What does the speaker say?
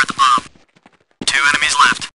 Disregard bomb. Two enemies left.